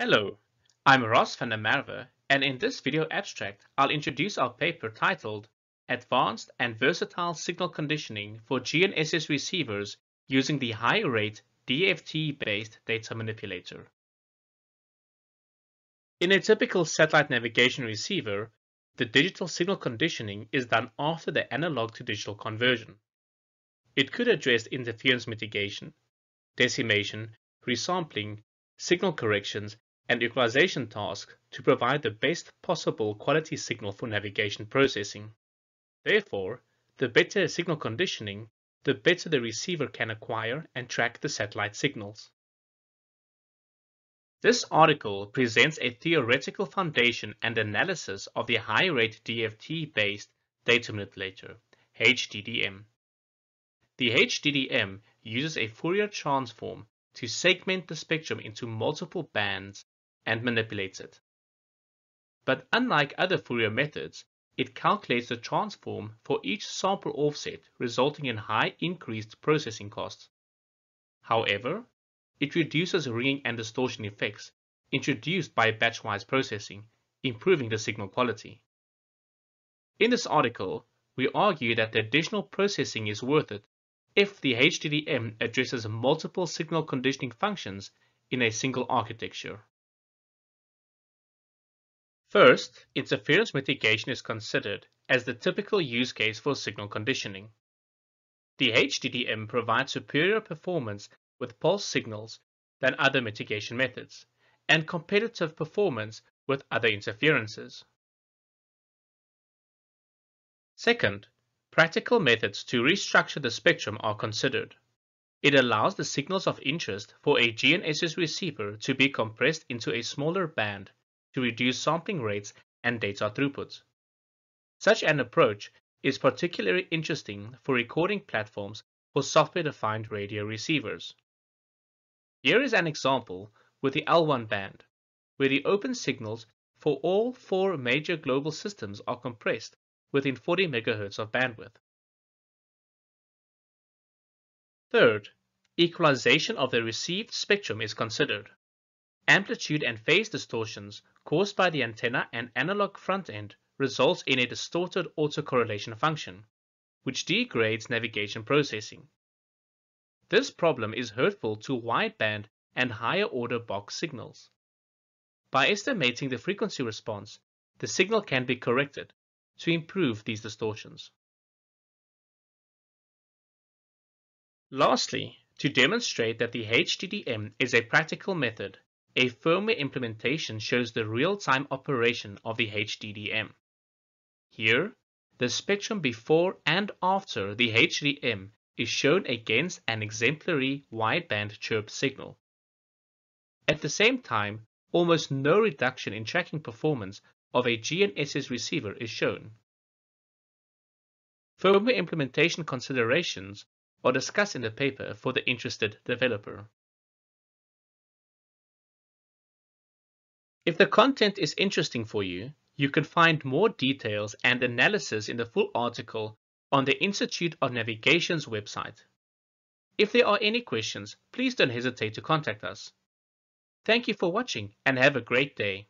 Hello, I'm Ross van der Merwe and in this video abstract I'll introduce our paper titled Advanced and Versatile Signal Conditioning for GNSS Receivers using the High-Rate DFT-based data manipulator. In a typical satellite navigation receiver, the digital signal conditioning is done after the analog to digital conversion. It could address interference mitigation, decimation, resampling, signal corrections, and equalization task to provide the best possible quality signal for navigation processing. Therefore, the better signal conditioning, the better the receiver can acquire and track the satellite signals. This article presents a theoretical foundation and analysis of the high-rate DFT-based data manipulator, HDDM. The HDDM uses a Fourier transform to segment the spectrum into multiple bands and manipulates it. But unlike other Fourier methods, it calculates the transform for each sample offset resulting in high increased processing costs. However, it reduces ringing and distortion effects introduced by batchwise processing, improving the signal quality. In this article, we argue that the additional processing is worth it if the HDDM addresses multiple signal conditioning functions in a single architecture. First, interference mitigation is considered as the typical use case for signal conditioning. The HDDM provides superior performance with pulse signals than other mitigation methods, and competitive performance with other interferences. Second, practical methods to restructure the spectrum are considered. It allows the signals of interest for a GNSS receiver to be compressed into a smaller band to reduce sampling rates and data throughput. Such an approach is particularly interesting for recording platforms for software-defined radio receivers. Here is an example with the L1 band, where the open signals for all four major global systems are compressed within 40 MHz of bandwidth. Third, equalization of the received spectrum is considered. Amplitude and phase distortions caused by the antenna and analog front end results in a distorted autocorrelation function, which degrades navigation processing. This problem is hurtful to wideband and higher order BOC signals. By estimating the frequency response, the signal can be corrected to improve these distortions. Lastly, to demonstrate that the HDDM is a practical method, a firmware implementation shows the real-time operation of the HDDM. Here, the spectrum before and after the HDDM is shown against an exemplary wideband chirp signal. At the same time, almost no reduction in tracking performance of a GNSS receiver is shown. Firmware implementation considerations are discussed in the paper for the interested developer. If the content is interesting for you, you can find more details and analysis in the full article on the Institute of Navigation's website. If there are any questions, please don't hesitate to contact us. Thank you for watching and have a great day.